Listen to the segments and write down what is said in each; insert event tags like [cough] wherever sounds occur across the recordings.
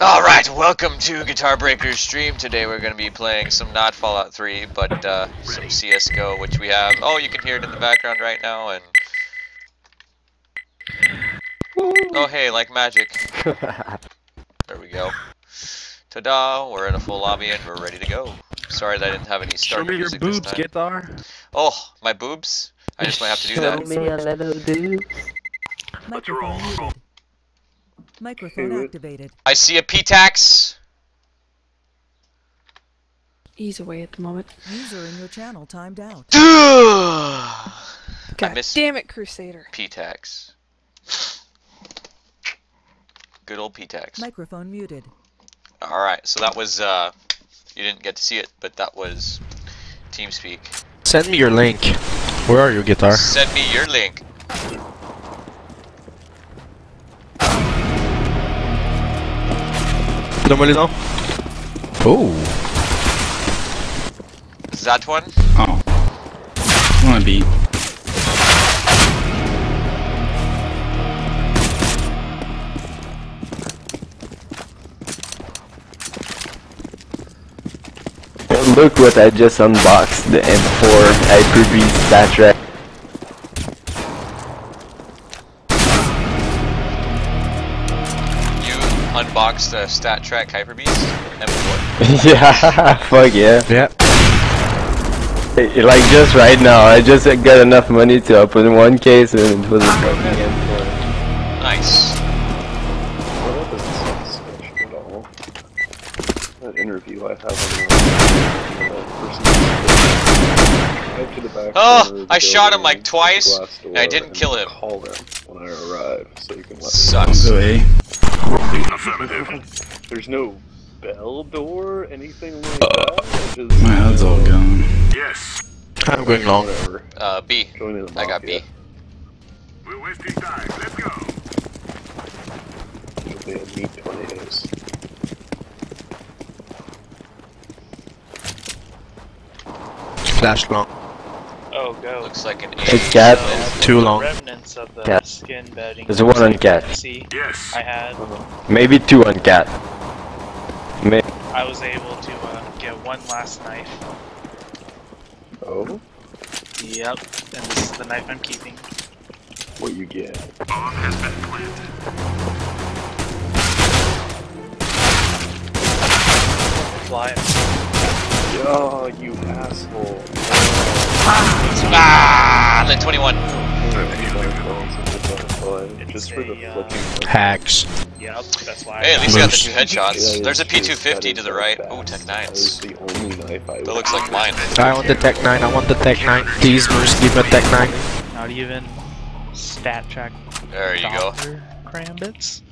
Alright, welcome to Guitar Breaker's stream. Today we're going to be playing some not Fallout 3, but uh, some CSGO, which we have. Oh, you can hear it in the background right now, and... Oh hey, like magic. [laughs] There we go. Ta-da, we're in a full lobby and we're ready to go. Sorry that I didn't have any Show me your boobs, time. guitar. Oh, my boobs? I just might have to do that. me a little dude. Microphone muted. Microphone activated. I see a P-Tax! He's away at the moment. User in your channel timed out. God missed- damn it, Crusader. P-Tax. Good old P-Tax. Microphone muted. Alright, so that was, uh, you didn't get to see it, but that was TeamSpeak. Send me your link. Where are you, guitar? Send me your link. Donne-moi les noms. Oh. That one? Oh. Wanna be. And look what I just unboxed, the M4 Hyper-V StatTrak. Unboxed a StatTrak Hyper Beast? [laughs] Yeah, [laughs] fuck yeah. Yeah. Hey, Like just right now, I just got enough money to open one case and it was a fucking M4. Nice. That doesn't sound special at all. That interview I have on the person right to the back Oh, corner of the I shot him, like, twice, and I didn't kill him. Call him when I arrive, so you can let Sucks. Go A. me. There's no bell door, anything like that. Just, My head's all gone. Yes. I'm going long. Whatever. Uh, B. Join the I got B. mafia. They had meat tornadoes. Flash long. Oh, go. Looks like an A. Hey, cat. Too long. Remnants of the Cat. skin bedding. There's one on cat. See, I had. Maybe two on cat. May I was able to uh, get one last knife. Oh? Yep, and this is the knife I'm keeping. What you get? Bomb has been planted. Fly. Oh, you asshole. Ah! Lit 21. Just for the It's uh, flicking. Hacks. Yep, that's why. Hey, at least you got the two headshots. Yeah, There's a it's just- P250 to the right. fast. Ooh, Tech That 9s. is the only knife I That looks like mine. I want the Tec-9. I want the Tec-9. Please, Moose, give me a Tec-9. Not even StatTrak There you go. doctor karambits.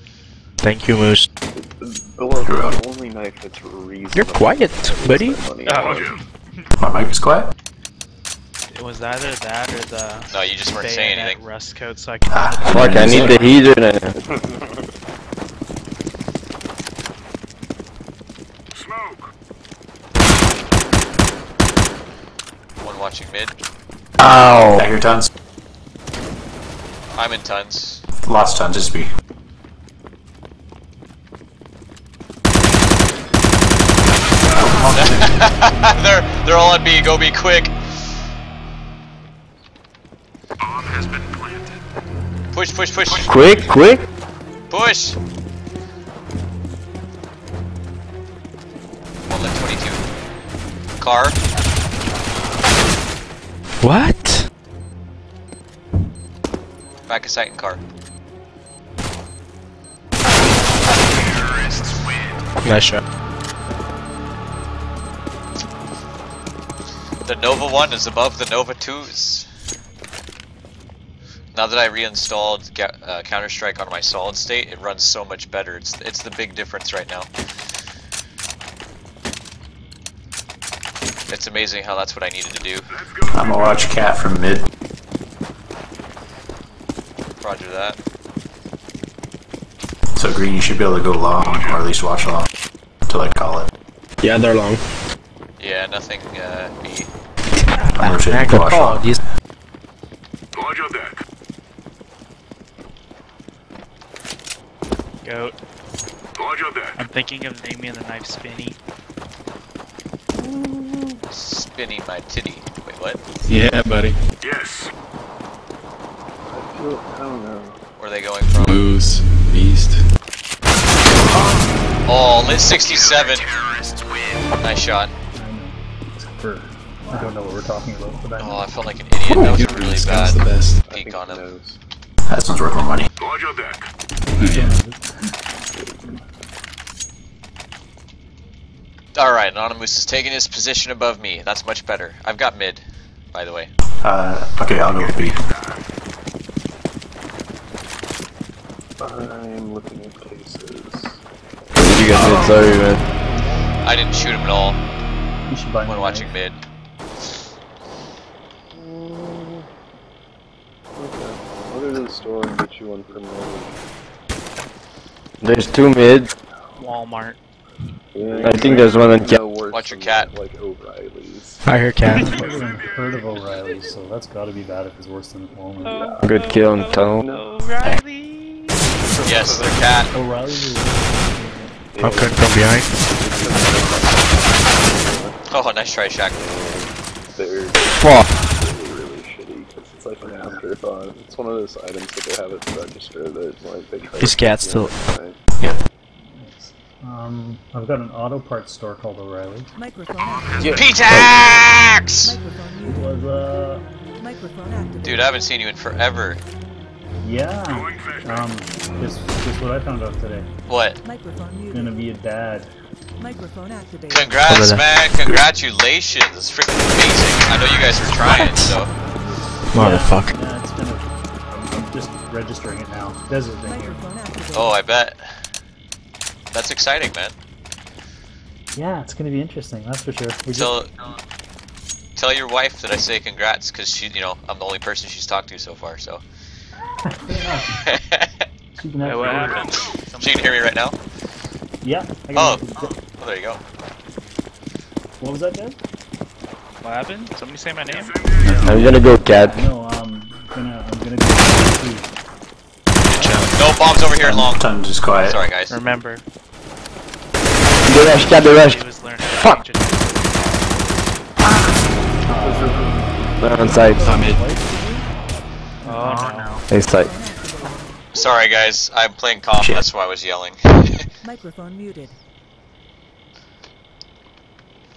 Thank you, Moose. But look, the only knife that's reasonable. You're quiet, buddy. Money Oh. [laughs] My mic is quiet. It was either that or the No, you just weren't saying anything. rust coat, so I can. Ah, fuck, I need the heater now. One watching mid. Ow! Yeah, your tons. I'm in tons. Lost tons, just be. [laughs] [laughs] they're they're all on B. Go B quick. Push, push, push, Quick, quick! push. One lit 22. Car. What? Back of sight and car. Nice shot. The Nova 1 is above the Nova 2s. Now that I reinstalled uh, Counter-Strike on my solid state, it runs so much better. It's it's the big difference right now. It's amazing how that's what I needed to do. I'm gonna watch cat from mid. Roger that. So green, you should be able to go long, or at least watch long, till I call it. Yeah, they're long. Yeah, nothing uh, B. I'm rotating to watch call long. these. Goat. I'm thinking of naming the knife Spinny. Spinny my titty. Wait, what? Yeah, buddy. I feel, I don't know. Where are they going from? Moose, beast. Oh, lit 67. Nice shot. I know. Except for, I don't know what we're talking about, but I Oh, know. I felt like an idiot. That was really bad guy's the best. I peek on him. knows. That sounds worth more money. [laughs] Alright, Anonymoose is taking his position above me. That's much better. I've got mid, by the way. Uh, okay, I'll go with B. I'm looking at cases. You got mid, sorry man. I didn't shoot him at all You should buy me when a watching knife. mid. Okay. I'll go to the store and get you one for me. There's two mid. Walmart. Yeah, I think there's one on no cat. Watch your cat. Like O'Reilly's. I hear cat. [laughs] I've heard of O'Reilly's, so that's gotta be bad if it's worse than Walmart. Oh, good kill oh, on tunnel. O'Reilly. Yes, they're cat. O'Reilly's is I'm coming from behind. Oh, nice try, Shaq. They're Fuck. really, really shitty because it's like an afterthought. It's one of those items that they have at the register that like they try. This to cat's keep you still- on Um, I've got an auto parts store called O'Reilly. Microphone activated. P-Tax! Microphone It muted. was, uh, Dude, I haven't seen you in forever. yeah. Um, this, this what I found out today. What? Microphone Gonna be a dad. Microphone activated. Congrats, man. Congratulations. It's freaking amazing. I know you guys were trying, so. Motherfucker. Yeah, it's gonna. I'm, I'm just registering it now. Desert thing here. Microphone activated. Oh, I bet. That's exciting, man. Yeah, it's gonna be interesting. That's for sure. We just, Tell, tell your wife that I say congrats, because she, you know, I'm the only person she's talked to so far, so. [laughs] she can Wait, have what she can hear me right now? Yeah. I Oh. Oh, there you go. What was that, Dad? What happened? Somebody say my name? I'm gonna go cat. No, um, I'm gonna, I'm gonna do No bombs over here in long. Time just quiet. Sorry, guys. Remember, The rush, cat, the rush. he was learning how Fuck. to change it. They're on side. Oh no. Hey, side. Sorry, guys. I'm playing comp. Shit. That's why I was yelling. [laughs] Microphone muted.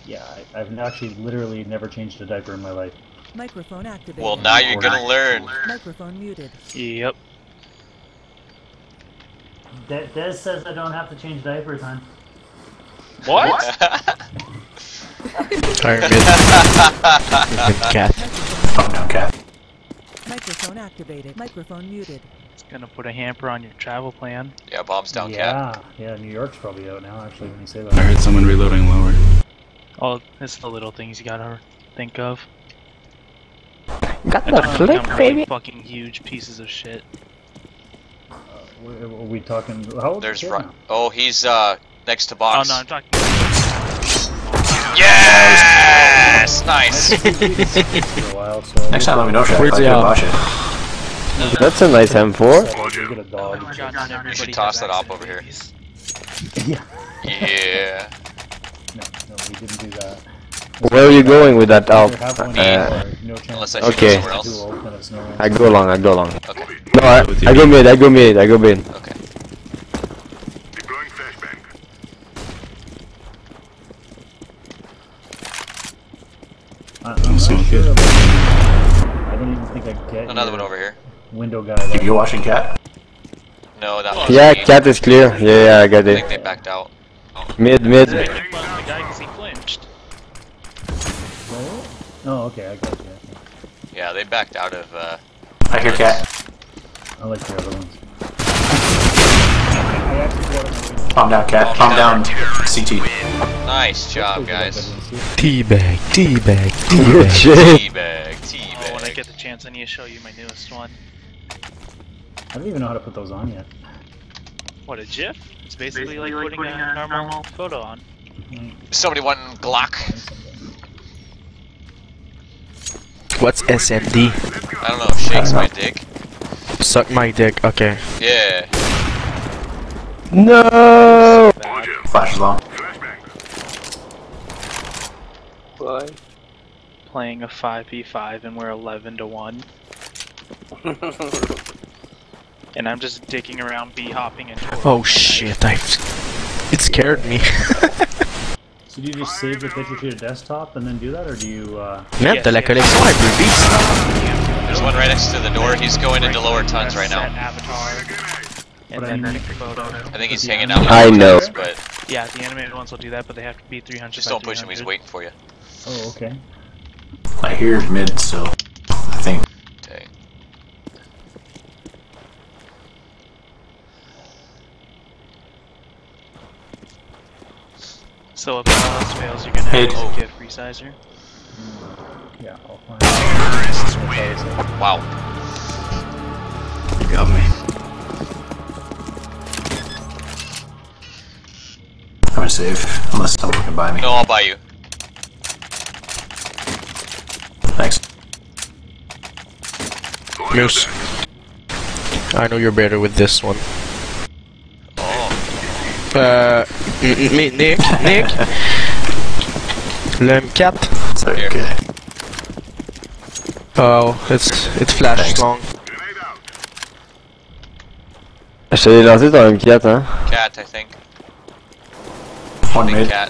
Yeah, I, I've actually literally never changed a diaper in my life. Microphone activated. well, now you're gonna learn. Microphone muted. Yep. Des, Des says I don't have to change diapers, hon. What? [laughs] Fire mid. [laughs] Good cat. Calm down, cat. Microphone activated. Microphone muted. It's gonna put a hamper on your travel plan. yeah, bombs down, cat. yeah, yeah, New York's probably out now, actually, when you say that. I heard someone reloading lower. Oh, it's the little things you gotta think of. Got the flick, become really baby. Fucking huge pieces of shit. Are are we talking, how old There's is Ru- Oh, he's uh next to box. Oh box. no, I'm talking. Yes! Nice. while, [laughs] so Next time, let me know, Shaq. Where's I the, can watch it. That's a nice M4. We'll get a dog. Oh my God, not should toss that op over here. yeah. yeah. No, no, we didn't do that. Where are you going with that Either Alp? have one Uh, no chance. Unless I shoot Okay. somewhere else. Too old when it's no- I go long, I go long. Okay. No, I, I go mid, I go mid, I go mid. Okay. I, I'm not Sounds sure good. I don't even think I get Another one over here. Window guy. You, you watching cat? No, that was Yeah, me. cat is clear. Yeah, yeah, I got I think it. they backed out. Mid, mid. They Oh, okay, I got you. Yeah, they backed out of uh I hear cat. I like the other ones. I actually got it. Calm down, cat. Calm down. CT. nice job guys. Teabag, teabag, Good teabag. Teabag, [laughs] Oh, when I get the chance, I need to show you my newest one. I don't even know how to put those on yet. What a GIF? It's basically, like, putting, a, normal, photo on. Somebody want Glock? What's SMD? I don't know, shakes my uh, dick. Suck my dick. Okay. Yeah. No! Flash is long. Bye. Playing a 5v5 and we're 11 to 1. [laughs] And I'm just digging around B hopping and Oh shit, I. It scared me. [laughs] So do you just save the picture to your desktop and then do that, or do you? Uh... Niente, la collection est plus vite. There's one right next to the door. He's going into lower tons right now. Avatar. And I then take the photo. I think he's hanging out. with I know. But Yeah, the animated ones will do that, but they have to be 300 just don't push him. He's waiting for you. Oh, okay. I hear mid still. I think. Okay. So if all else fails, you're gonna Hit. have to get resizer. Yeah, I'll find. That's what I. Wow. You got me. I'm gonna save, unless someone can buy me. No, I'll buy you. Thanks. Moose. I know you're better with this one. Oh, Uh, n- n- me- Nick, Nick. Le M4. Okay. Oh, it's it's flash Thanks. long. Je te l'ai lancé ton M4, hein? cat, I think. One Big mid. cat.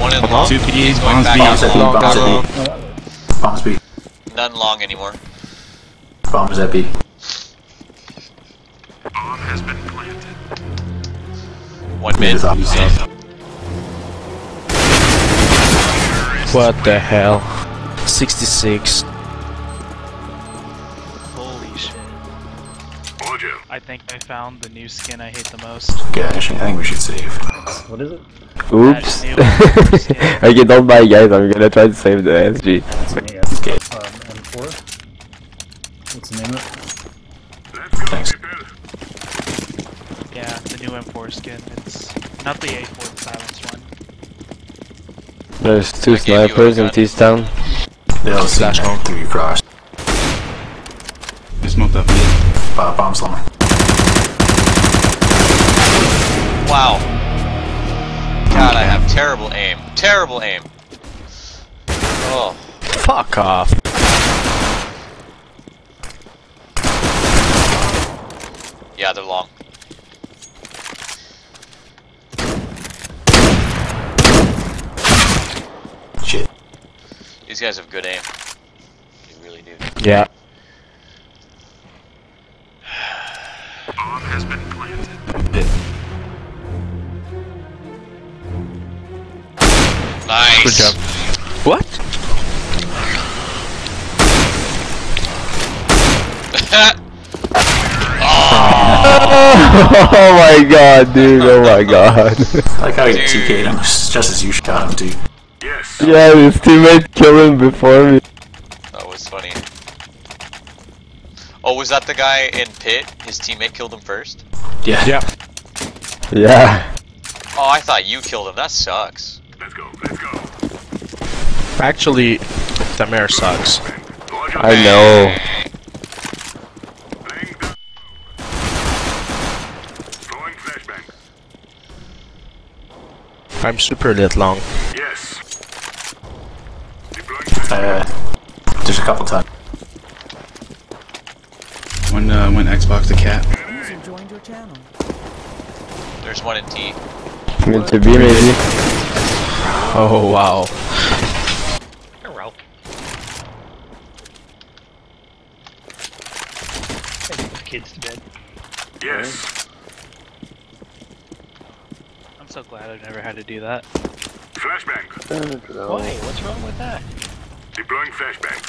One in long. Two He's going back Bombs in at B, long. bombs long. at B. Bombs B. None long anymore. Bombs at B. One Mid mid. is up. What the hell? 66. Holy shit. I think I found the new skin I hate the most. Gosh, I think we should save. What is it? Oops. That new- [laughs] okay, don't buy guys, I'm gonna try to save the SG. That's me. Yes. Okay. Um, M4. What's the name of it? Thanks. Yeah, the new M4 skin. It's not the A4, the silenced one. There's two I gave you a snipers in gun. T-Town. They'll see Flash long. through you cross. I smoked up mid. Uh, bombs long. Wow. God, I have terrible aim. Terrible aim. Oh. Fuck off. Yeah, they're long. Shit. These guys have good aim. They really do. Yeah. Mid. Nice. Good job. What? [laughs] Oh, [laughs] oh my god, dude, oh my god. I like how you Dude. TK'd him just as you shot him too. yeah, his teammate killed him before me. That was funny. Oh, was that the guy in pit? His teammate killed him first? Yeah. Yeah. Yeah. Oh, I thought you killed him. That sucks. Let's go, let's go. Actually, the mare sucks. I know. I'm super lit long. Uh, there's a couple times. One, uh, one Xbox to cat. User joined your channel. There's one in T. Meant to be maybe. Oh wow. Hello. Kids to bed. Yes. I'm so glad I've never had to do that. Don't know. Why? What's wrong with that? Deploying flashbang.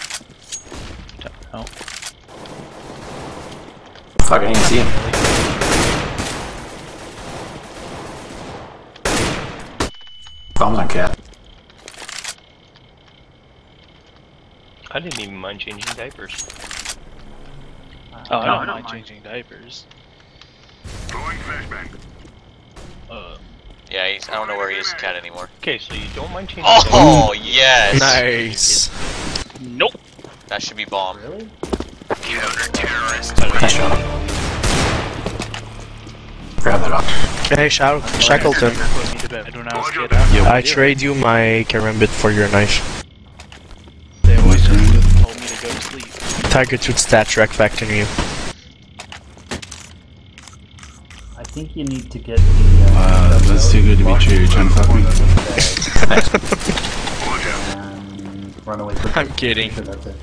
Don't know. Fuck, I didn't see him. Bombs on cat. I didn't even mind changing diapers. Oh, I don't mind changing diapers. Throwing flashbang. Uh, yeah, he's, I don't know where he is, cat anymore. Okay, so you don't mind changing. Oh, oh yes. Nice. Nope. That should be bomb. Really? Counter terrorist. Nice shot. Grab that up. Hey, Shackleton. I, trade you my karambit for your knife. They always told me to go to sleep. Target with StatTrak back to you. Think you need to get the. Uh, Wow, that's too good to be true. You're trying to fuck me. run away quickly. I'm kidding. Sure that's it.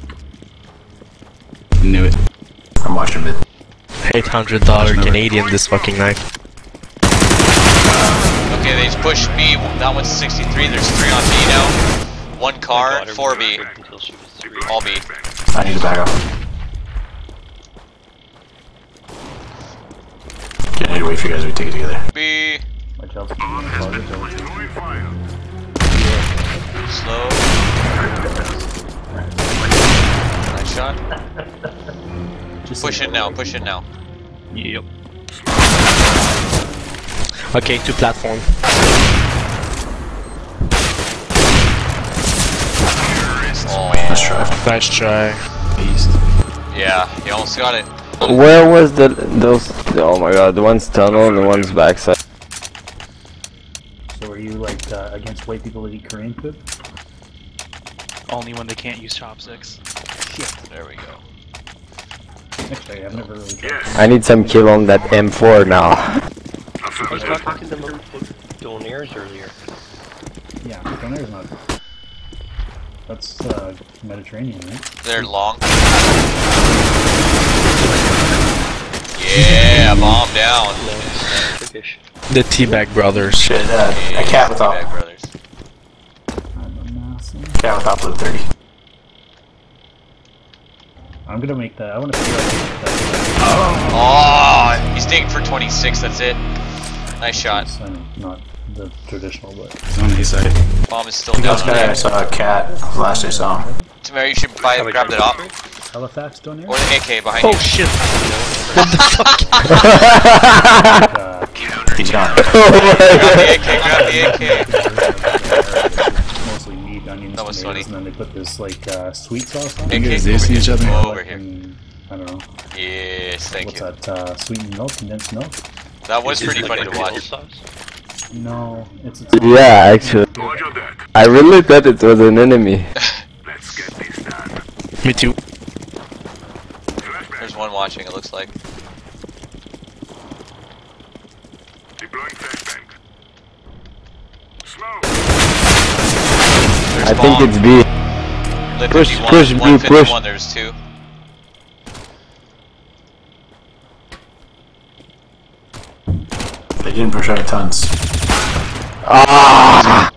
Knew it. I'm watching it. $800 Canadian this fucking knife. Okay, they just pushed me. That one's 63. There's three on me now. One car, four was B. raped Until she was three. All B. I need to back off. Okay, I need to wait for you guys to take it together. B. Watch out for the target, don't Slow. Nice shot. Just Push it now. Push it now. Yep. Okay, two platform. Oh, Let's try. Nice try. Beast. yeah. he almost got it. Where was the those? Oh my god, the one's tunnel and the one's backside. So are you like uh, against white people that eat Korean food? Only when they can't use chopsticks. There we go. Actually, I've never really tried. I need some kill on that M4 now. I [laughs] was talking to them about Donaires earlier. Yeah, Donaire's not. That's uh, Mediterranean, right? They're long. Yeah, bomb down. The Teabag Brothers. Shit, uh, a cat with Teabag top. brothers. I'm a massive. Cat with top load 30. I'm gonna make that. I want to figure out Oh, he's digging for 26. That's it. Nice shot. that. Not the traditional, but It's on A side. Bomb is still down. This I saw a cat last I saw him. Tamara, you should buy, grab that op. Halifax Donaire. Or the AK behind Oh you. Oh shit! what the uh, He's gone. Grab the AK, grab the AK. mostly meat, onions, That was tomatoes, funny. and then they put this like uh, sweet sauce on AK, it. You guys over each other? Over here. And, I don't know. Yes, thank What's you. that? Uh, sweetened milk, condensed milk? That was Is it pretty funny a to watch. sauce? No, it's. it's Yeah, actually. I really thought it was an enemy. [laughs] Me too. There's one watching, it looks like. I think it's B. Lit Push, 51, push, B, push. there's two. They didn't push out tons. Ah!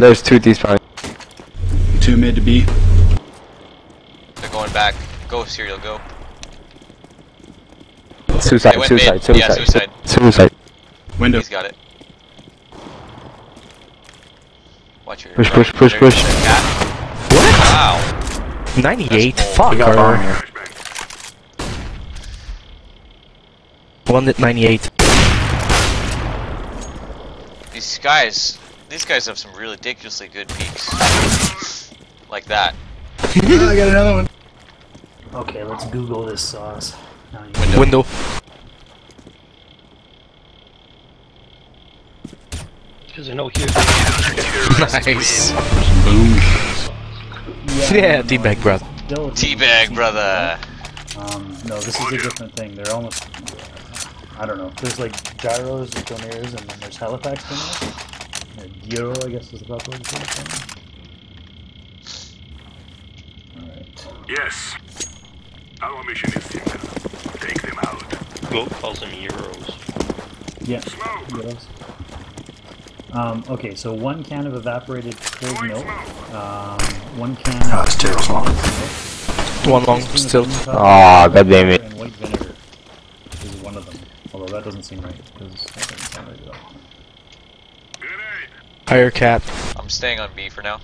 There's two T spawning. Two mid to B. They're going back. Go, Cereal, go. Suicide, suicide, mid. suicide. Yeah, suicide. Suicide. Window. He's got it. Watch your. Push, push, push, push. the cat. Wow. 98? Fuck We got bomb her. here. One at 98. These guys, these guys have some really ridiculously good peaks. Like that. [laughs] I got another one. Okay, let's Google this sauce. Now Window. Window. Because I know here. Nice. Boom. Yeah, Teabag Brother. Still- Teabag, brother. Um, no, this is a different thing. They're almost. I don't know. There's like gyros, donaires, and then there's Halifax donaires. Or gyro, I guess is the proper way to say it. Alright. Yes. Our mission is simple. Take them out. Go calls them Euros. Yeah. gyros. Um, okay, so one can of evaporated cold milk, um, one can Oh, that's terrible smoke. One long still. Aw, god damn it. and white vinegar is one of them. Although that doesn't seem right, because that doesn't sound right at all. Higher cat. I'm staying on B for now.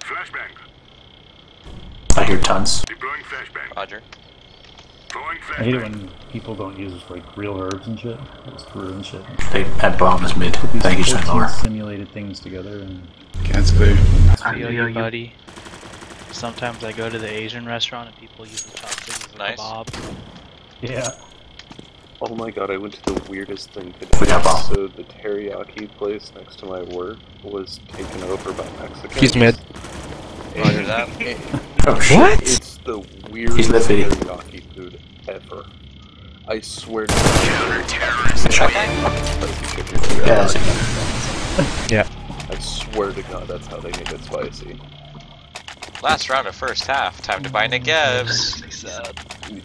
Flashbang. I hear tons. Deploying flashbang. Roger. Throwing I hate it when people don't use like real herbs and shit. Just ruin shit. They had bombs mid. These Thank you, 14 Senor. simulated things together and Cat's clear. I feel you, buddy. Sometimes I go to the Asian restaurant and people use the chopsticks as a Nice. kebab. Yeah. Oh my god, I went to the weirdest thing today. We. So the teriyaki place next to my work was taken over by Mexicans. He's mid. Roger that. [laughs] Oh shit. What? It's the weirdest lit video. teriyaki food ever. I swear to God. Spicy chicken. Yeah, that's [laughs] Yeah. I swear to God, that's how they make it spicy. Last round of first half. Time to buy Negevs.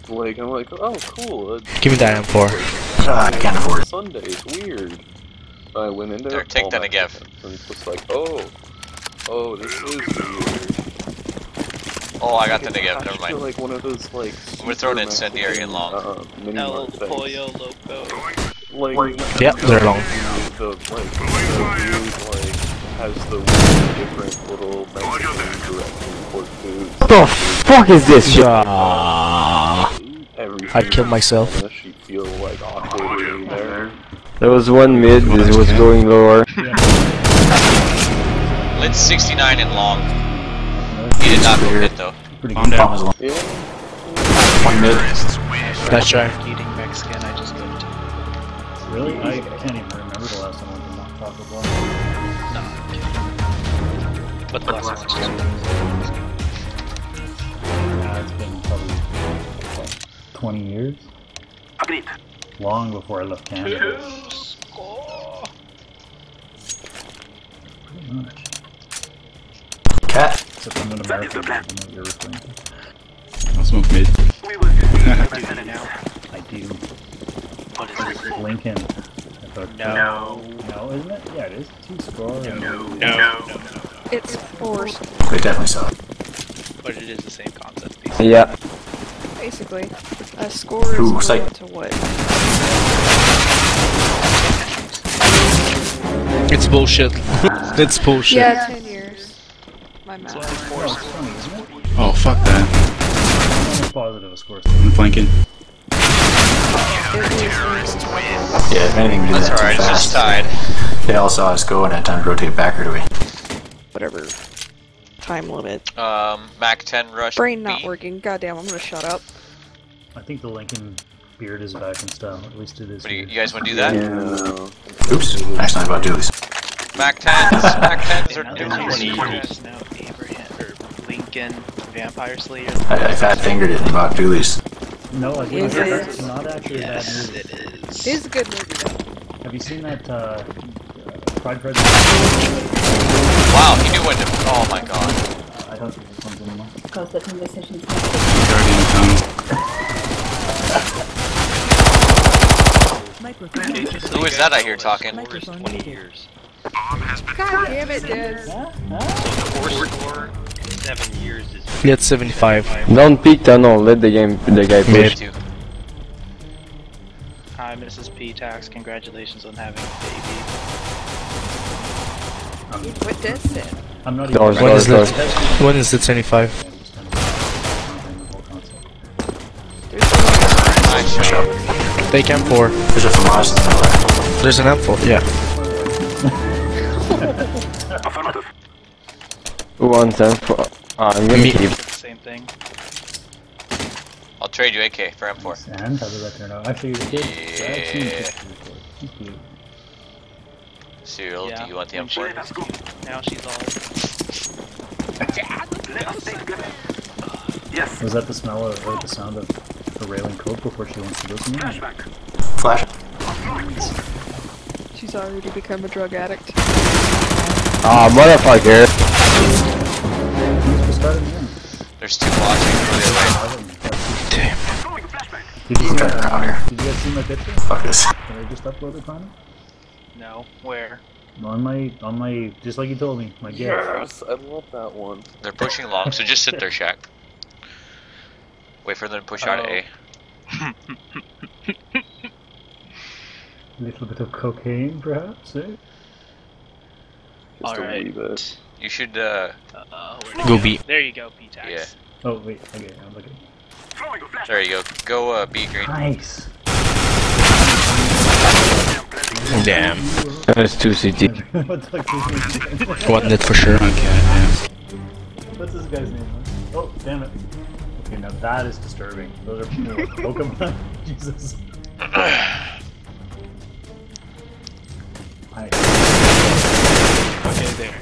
Like, I'm like, oh, cool. Give me that M4. Ah, I can't afford it. Sundays, weird. I went in there. There, take all that again. And it's just like, oh, oh, this is weird. Oh, I got the It's Negev. Never to, mind. like one of those like. I'm gonna throw an super incendiary in long. Mexican, Uh, El. Pollo Loco. Like, Yep, they're long. The like, the like has the different little Mexican direct import foods. What the fuck is this shit? Every I killed myself. Feel like awkwardly there. There was one mid, this was going lower. Lit 69 and long. He did not go hit though. Pretty Calm good. down. Bomb is long. Yeah. One mid. Nice try. Eating Mexican, I just couldn't. Really? I can't even But the last one Uh, it's been probably what, 20 years. Agreed. Long before I left Canada. Pretty much. Cat. Except I'm in America. I don't know what you're referring to. I'll smoke mid. We will duty [laughs] now. I do. What is it? Lincoln. I thought- No. No, isn't it? Yeah, it is. Two score. and- No. No. No. It's forced, They definitely saw it. But it is the same concept. basically. Yeah. basically. A score is Ooh, equal to what? It's bullshit. [laughs] it's bullshit. Yeah, 10 years. My math. No, it's funny, isn't it? Oh, fuck that. I'm positive a score. I'm flanking. It was almost 20. Yeah, if anything, we did That's that alright, too it's just tied. They all saw us go and had time to rotate back right away. Whatever. Time limit. Um, Mac 10 rush. Brain not B. working. Goddamn, I'm gonna shut up. I think the Lincoln beard is back in style. At least it is. What do you, you guys want to do that? Yeah. Oops. Nice line about Dooley's. Mac 10s. [laughs] Mac 10s are Now doing there's pretty 20 now. Lincoln Vampire Slayer. I, I fat fingered it and bought Dooley's. No, I didn't. is. It's not actually Yes, a bad movie. is. It is a good movie though. Have you seen that uh, Pride Prejudice? [laughs] Wow, he knew when to. Oh my god. I don't think this one's anymore. Guardian come. Microphone muted. Who is that I hear talking? Microphone 20 muted. years. God damn it, Diz. So the four score, seven years is. Yeah, it's 75. Don't peek tunnel, let the game, the guy push. Two. Hi, Mrs. P. Tax. Congratulations on having a baby. What Diz said. I'm not even. When is doors, it? doors. When is it 75? I'm just kind of the whole concept. Nice shot. Take M4. There's a Famas in the left. There's an M4. Yeah. Affirmative. [laughs] Who wants them for? Ah, I'm gonna Me. keep. Same thing. I'll trade you AK for M4. And how did that turn out? Actually, it did. I actually Yeah. picked it before. Thank you. Cyril, Yeah. do you want the when she- M4? Let's go. Now she's all. Let us stay together. Yes. Was that the smell of, or the sound of her railing coke before she wants to go somewhere? Flashback. Flash. She's already become a drug addict. Ah, motherfucker. Just started again. There's two watching the Damn. Throwing a. Did you, Turn around here. did you guys see my picture? Fuck this. That I just uploaded, Connor? No. Where? On my, on my, just like you told me, my GIF. Yes, I love that one. They're pushing long, so just sit there, Shaq. Wait for them to push out of A. [laughs] little bit of cocaine, perhaps, eh? Just a wee Alright. bit. You should, uh, Uh, Go B. There you go, P. Tax. yeah. Oh, wait, okay, I'm looking. Throwing a flashback. There you go. Go, uh, B green. Nice! Damn. That is two CT. [laughs] what the fuck? One net for sure. Okay, yeah. What's this guy's name? huh? Oh, damn it. Okay, now that is disturbing. Those are more Pokemon. [laughs] Jesus. [sighs] I, Okay, there.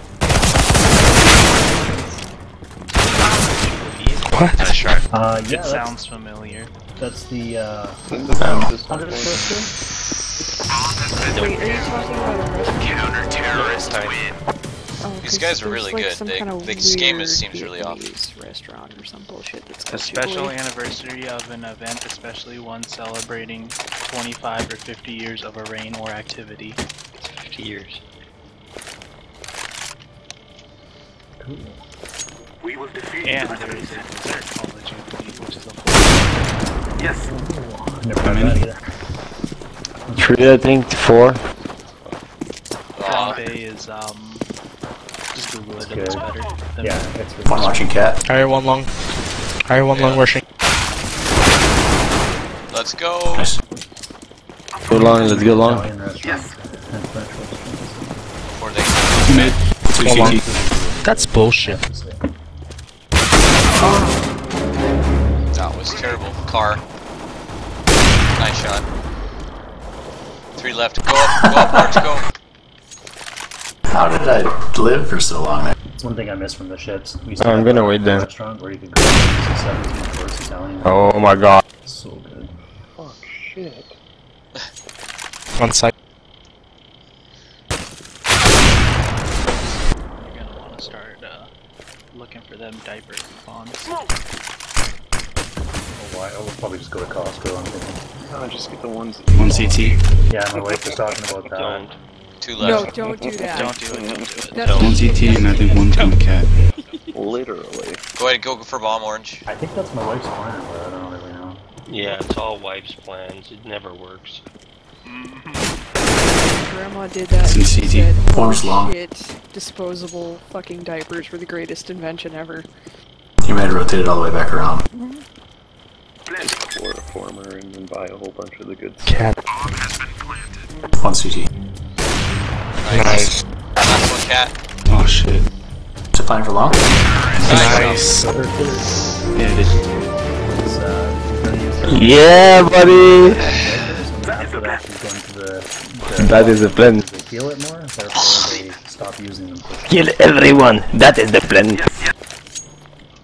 What? Nice try. uh, yeah, it sounds familiar. that's the uh, Send them out Wait, are you talking about a? Counter-terrorist win. Oh, These 'cause guys are really like, good. Some They- kind of this game is- seems really off. Restaurant or some bullshit that's A special Jubilee. anniversary of an event, especially one celebrating 25 or 50 years of a reign or activity. 50 years. Cool. We will defeat And the there is Japanese. a dessert called the Jubilee, which is a full Yes. Never had that either. Three, I think, four. Aw, Flambe is, um, just Google it, Good. it's better. than- Yeah, it's One watching cat. I hear one long. I hear one long Yeah. rushing. let's go. Nice. Go long, let's go long. Italian restaurant. And French restaurants. Before they Mid. Two Hold on. CT. That's bullshit. Have to say. That was terrible. Car. Nice shot. Three left. Go up, go up, March, go. How did I live for so long there? It's one thing I miss from the ships. We used I'm gonna wait then. Restaurant where you could go to 17 course Italian. Oh my god. So good. Fuck, shit. [laughs] One side. You're gonna want to start, uh, looking for them diaper coupons. Why? I will probably just go to Costco. I'm thinking. No, just get the ones that One CT. Yeah, my wife was talking about that. Don't. Two No, don't do that. Don't do it, don't do it. That's One CT and I think one Tom cat. literally. Go ahead and go for bomb orange. I think that's my wife's plan, but I don't really know. Yeah, it's all wife's plans. It never works. [laughs] Grandma did that. Some and CT. said, Forms "Oh, long. shit, disposable fucking diapers were the greatest invention ever. You might have rotated all the way back around. Mm-hmm. Chloroformer and then buy a whole bunch of the good stuff. Cat. One CT. Nice. Last one, cat. Oh shit. Is it fine for long? Nice. Other kids Yeah, it is. is uh, gonna use their Yeah, buddy. diapers, and after that, she's going to the. the That is the plan. They it more, therefore they stop using them. Kill everyone. That is the plan.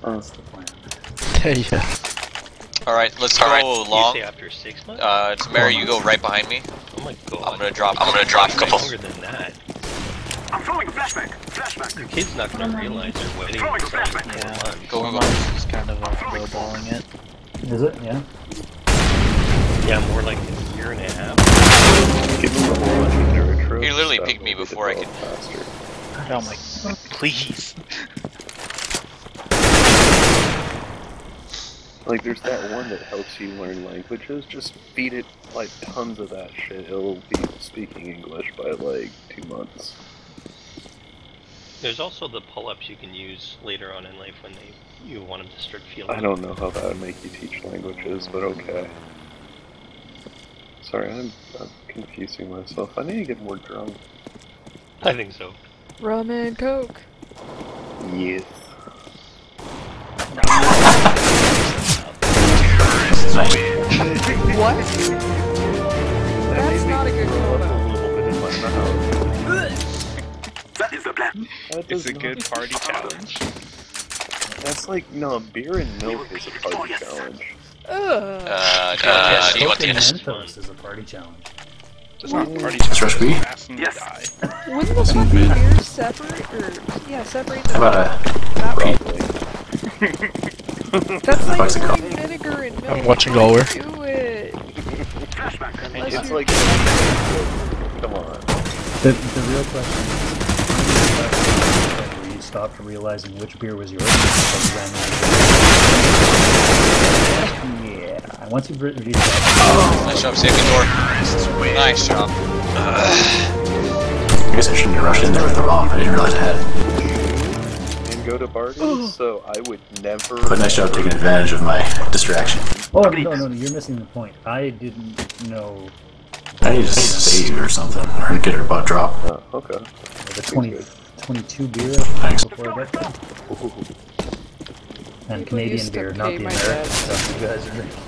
That's the plan. yeah. Alright, let's go You long. say after six months? Uh, Tamara, you go right behind me. oh my god. I'm gonna drop. I'm gonna drop a couple. Longer than that. I'm throwing a flashback. Flashback. Your kid's not gonna realize they're waiting Throwing for a something flashback. for months. Go, go, go. Mars is kind of uh, lowballing it. Is it? Yeah. Yeah, more like a year and a half. Give them a whole bunch of Duratropes He literally picked me before I develop Faster. Oh my, please. [laughs] [laughs] Like, there's that one that helps you learn languages. Just feed it, like, tons of that shit. It'll be speaking English by, like, two months. There's also the pull-ups you can use later on in life when they you want them to start feeling. I don't know how that would make you teach languages, but okay. Sorry, I'm, I'm confusing myself. I need to get more drunk. I think so. Rum and coke. Yes. Nice. What? That's not a good Throw combo. a little bit in my mouth. That is the plan. It's a good party challenge. That's like, no, beer and milk is a party challenge. Ugh. Uh, Uh, uh, Coke Coke and is Mentos is a party challenge. It's not a party Let's challenge. rush B. Yes. die. Wouldn't the fucking mid. beers separate? Or, yeah, separate How about a That way. Probably. That's like Bucks a cup. putting vinegar in milk. I'm watching over. Do it. It's like, come on. The, the real question is, where you stopped realizing which beer was yours. Yeah. Once you've re- released that, oh, nice job, saving door. Nice job. I guess I shouldn't have rushed in there with the bomb. I didn't realize I had it. And go to parties, [gasps] so I would never. But nice job taking advantage of my distraction. oh no, no, no, you're missing the point. I didn't know I need to save or something, or get her butt drop. Oh, okay. the 20, 22 beer Thanks. before I got. [laughs] And People Canadian beer, not the American dad. stuff you guys are drinking.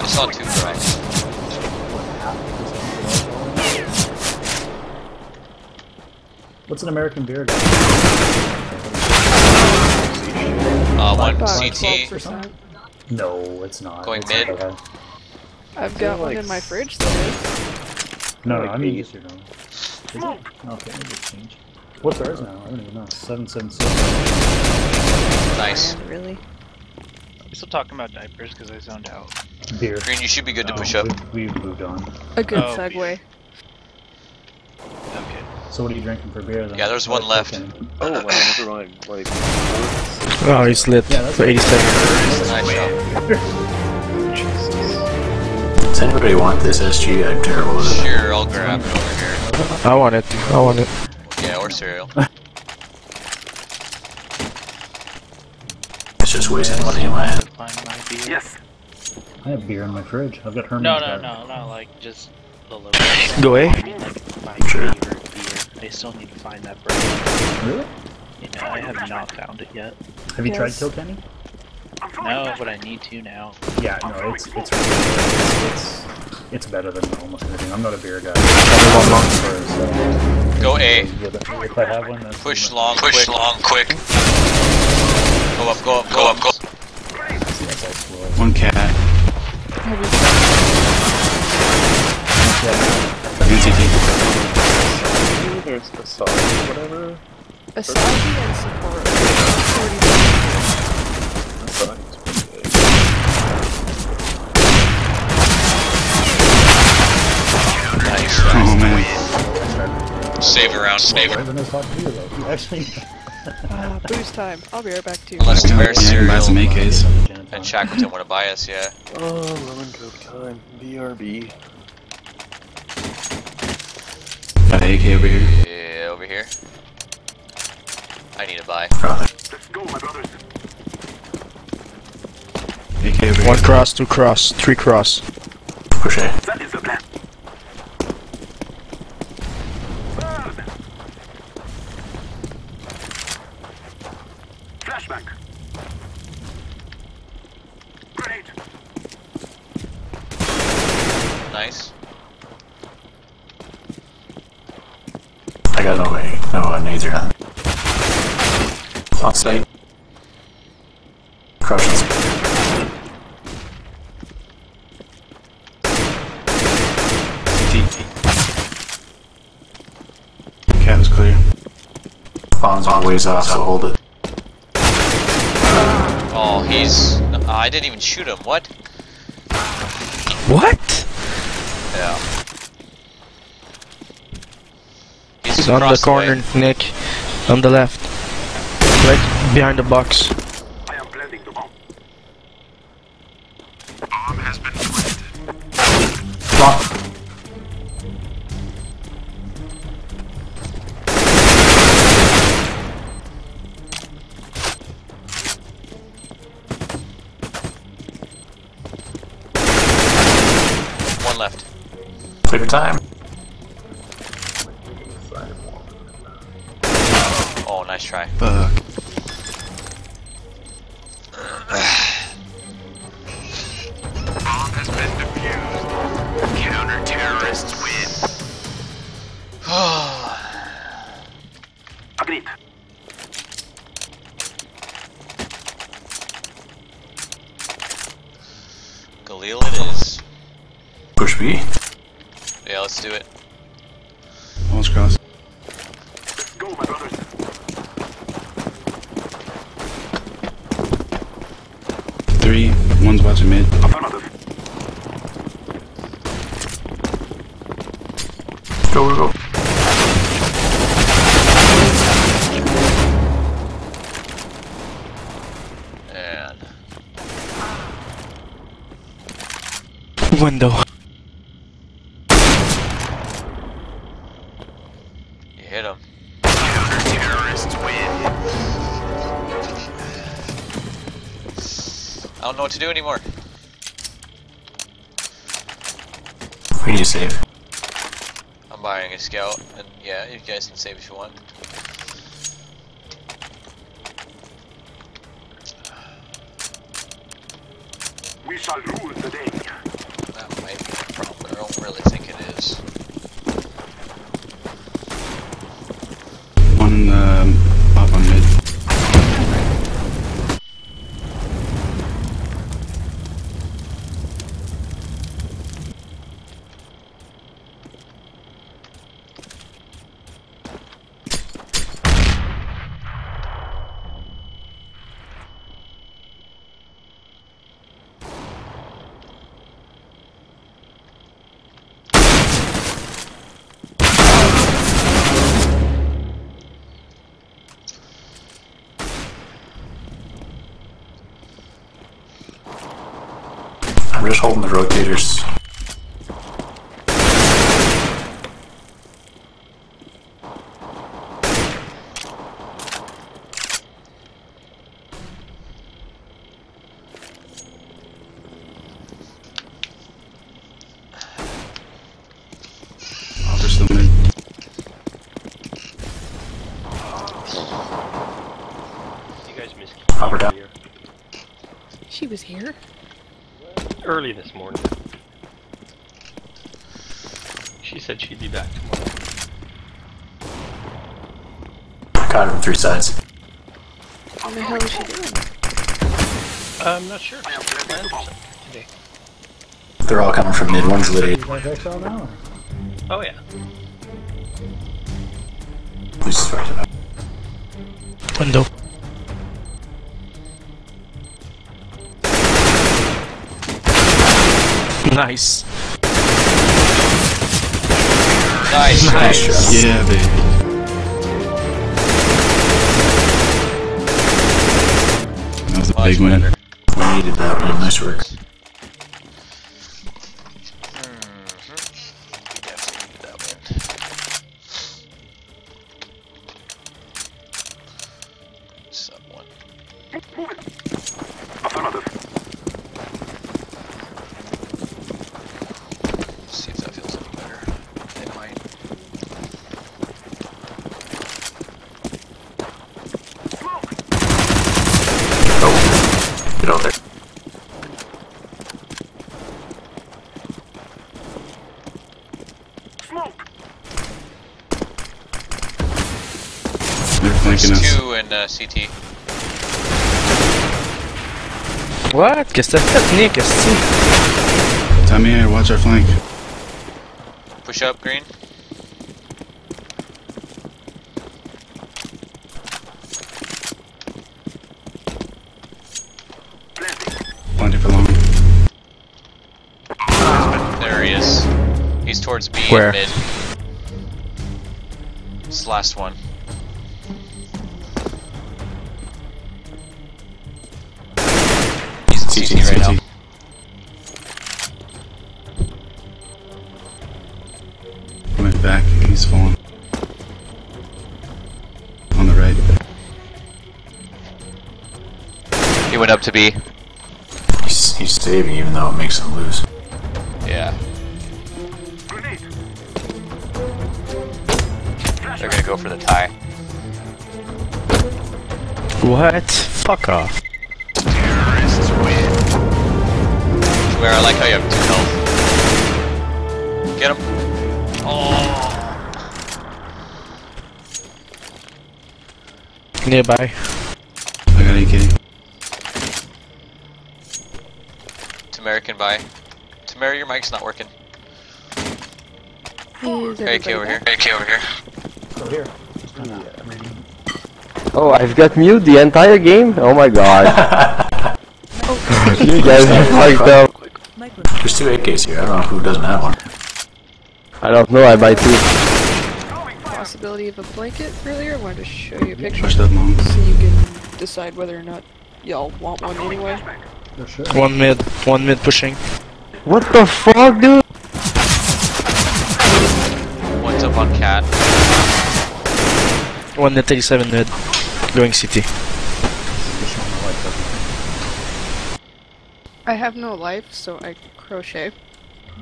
I saw two fries. What's an American beer? guy? Uh, one CT. No, it's not. Going It's mid? not. I've feel got one like in my fridge that is. No, no, I mean eight. just. Is it? Okay, maybe it's changed. What's ours now? I don't even know. Seven seven six. Nice. Man, really? I'm still talking about diapers because I zoned out. Beer. Green, you should be good to Oh, push up. We, we've moved on. A good Oh, segue. Okay. So what are you drinking for beer then? Yeah, there's one left. Oh, like, never mind. Like, Oh, he's lit Yeah, that's for 80 seconds. Nice shot. [laughs] Does anybody want this SG? I'm terrible with it. Sure, I'll grab it over here. I want it. I want it. Yeah, or Cereal. [laughs] It's just wasting money in my head. Find my beer. Yes. I have beer in my fridge. I've got Herman's. No, no, Bar. no, not like just the little. Go away. I mean, like my Sure. favorite beer. I still need to find that brand. Really? Yeah, I have not found it yet. Have you tried Kill Kilkenny? No, but I need to now. Yeah, no, it's it's really good. It's, it's it's better than almost anything. I'm not a beer guy. Only one long. So, Go A. if I have one, that's Push pretty long, much- quick. long, quick. Go up, go up, go up, go. That's all slow. One cat. Asahi and Sapporo. The sauce is pretty good. Nice. Oh man. Save around, save Why isn't this hot beer though? You actually. Ah, booze time. I'll be right back too. Unless Yeah, Bear I can buy some Cereal AKs. and Shackleton want to buy us, yeah. Oh, rum and coke time. BRB. Got an AK over here. Yeah, over here. I need to buy. Let's go, my brothers. AK One cross, two cross, three cross. Push A. That is the plan. Burn! Flashbang. Grenade. Nice. I got no way. No uh, nades or nothing. On site. Crushing. CT. Cat was clear. Bombs on ways off, so hold it. Oh, he's. Uh, I didn't even shoot him. What? What? Yeah. He's on the corner, way. Nick. On the left. Right behind the box. Nice try. Fuck. can save if you want. We shall rule the day. That might be a problem, I don't really think it is. Just holding the rotators. Oh, mid. You guys missed Up or down? earlier. She was here. Early this morning. She said she'd be back tomorrow. I caught her from three sides. What the hell is she doing? Uh, I'm not sure. She's planned or today. They're all coming from mid. One's lit eight. You guys XL now? Oh yeah. Who's started up? Window. Nice. Nice, Nice nice. Yeah, baby. That was a Much big win. better. We needed that one. Nice work. Get out there. Smoke. They're flanking There's us. two in uh, CT. What? Qu'est-ce que t'as fait, Nick? Esti? Tommy, here, watch our flank. Push up, green. Where? and mid. This last one. He's in CT right now. Went back. He's fallen. On the right. He went up to B. He's, he's saving even though it makes him lose. What? Fuck off. Terrorists win. Where I like how you have two health. Get him. Oh. Nearby. I got AK. Tamara can buy. Tamara, your mic's not working. Is AK over here. back? AK over here. Go here. Oh, I've got mute the entire game? Oh my god. [laughs] you guys are fucked up. There's two AKs here. I don't know who doesn't have one. I don't know, I buy two. Possibility of a blanket earlier. I wanted to show you a picture Push that long. so you can decide whether or not y'all want one anyway. One mid. One mid pushing. What the fuck, dude? One's up on cat. One mid 37 mid. Going CT. I have no life, so I crochet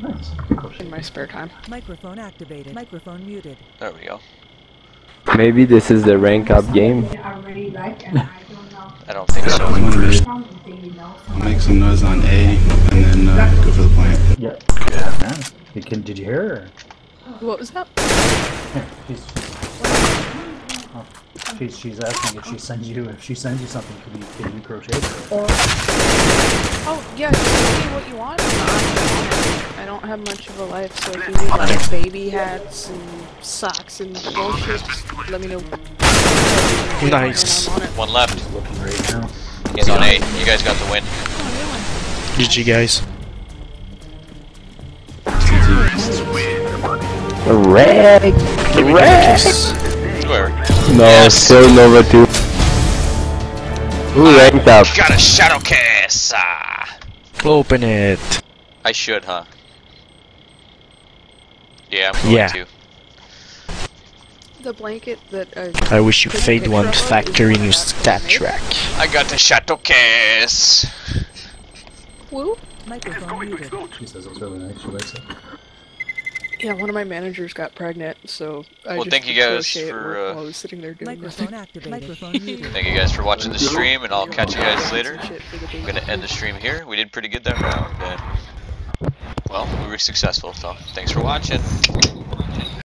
Nice. crochet. in my spare time. Microphone activated. Microphone muted. There we go. Maybe this is the rank up game. I don't think so. One mid. I'll make some noise on A. plant. Uh, go for the plant. Yeah. Yeah, man. You can, did you hear her? What was that? [laughs] Here, she's, oh, she's, she's asking if she sends you, if she sends you something, could you, can you crochet for her? Oh, yeah, just tell me what you want. I don't have much of a life, so if you need like baby hats and socks and bullshit, let me know. Nice. On. One left. Looking right now. He's on A. You guys got the win. Oh, GG guys. Red! Red! Swear. No, Yes. still Nova 2. Who ranked up? Got a shadow case. Ah. Open it. I should, huh? Yeah, I'm going Yeah. to. The blanket that uh, I wish you fade picture one factor in your stat made. track. I got the shadow case. Woo? Microphone muted. Yeah, one of my managers got pregnant, so I Well, just thank you did guys crochet at for, work uh, while I was sitting there doing Microphone nothing. activated. Microphone muted. [laughs] Thank you guys for watching the stream, and I'll catch you guys later. Shit for the I'm gonna end the stream here. We did pretty good that round, and well, we were successful. So thanks for watching.